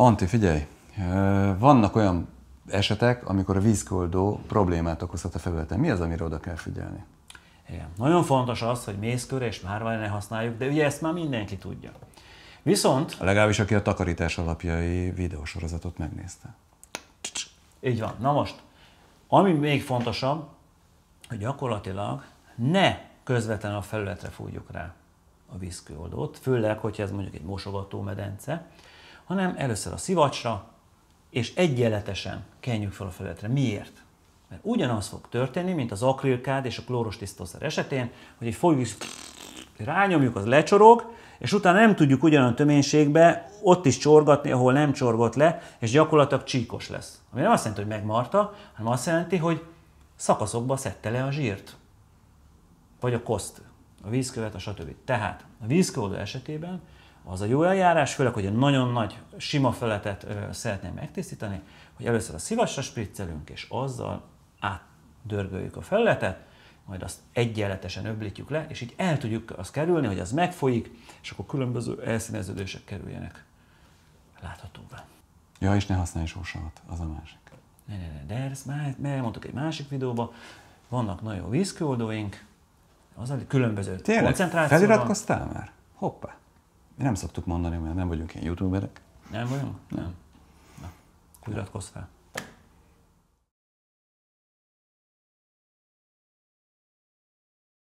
Anti, figyelj, vannak olyan esetek, amikor a vízkoldó problémát okozhat a felületen. Mi az, amire oda kell figyelni? Igen. Nagyon fontos az, hogy mészkör és márvány ne használjuk, de ugye ezt már mindenki tudja. Viszont... Legalábbis aki a takarítás alapjai videósorozatot megnézte. Így van. Na most, ami még fontosabb, hogy gyakorlatilag ne közvetlenül a felületre fújjuk rá a vízkőoldót, főleg, hogyha ez mondjuk egy mosogató medence, hanem először a szivacsra, és egyenletesen kenjük fel a felületre. Miért? Mert ugyanaz fog történni, mint az akrilkád és a klóros tisztószer esetén, hogy egy folyó rányomjuk, az lecsorog, és utána nem tudjuk ugyanolyan töménységbe ott is csorgatni, ahol nem csorgott le, és gyakorlatilag csíkos lesz. Ami nem azt jelenti, hogy megmarta, hanem azt jelenti, hogy szakaszokba szedte le a zsírt. Vagy a koszt, a vízkövet, a stb. Tehát a vízkódó esetében az a jó eljárás, főleg, hogy egy nagyon nagy, sima feletet szeretném megtisztítani, hogy először a szívasra spriccelünk, és azzal átdörgöljük a felületet, majd azt egyenletesen öblítjük le, és így el tudjuk azt kerülni, hogy az megfolyik, és akkor különböző elszíneződések kerüljenek láthatóvá. Ja, és ne használj sósavat, az a másik. Ne, ne, ne, de ezt már, már mondtuk egy másik videóban, vannak nagyon jó vízkőoldóink, az a különböző Tényleg? Feliratkoztál már? Hoppá. Mi nem szoktuk mondani, mert nem vagyunk ilyen youtuberek. Nem vagyunk? Nem. Na, iratkozz fel.